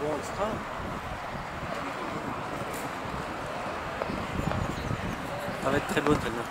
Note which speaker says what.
Speaker 1: bon extra. Ça va être très beau, très bien.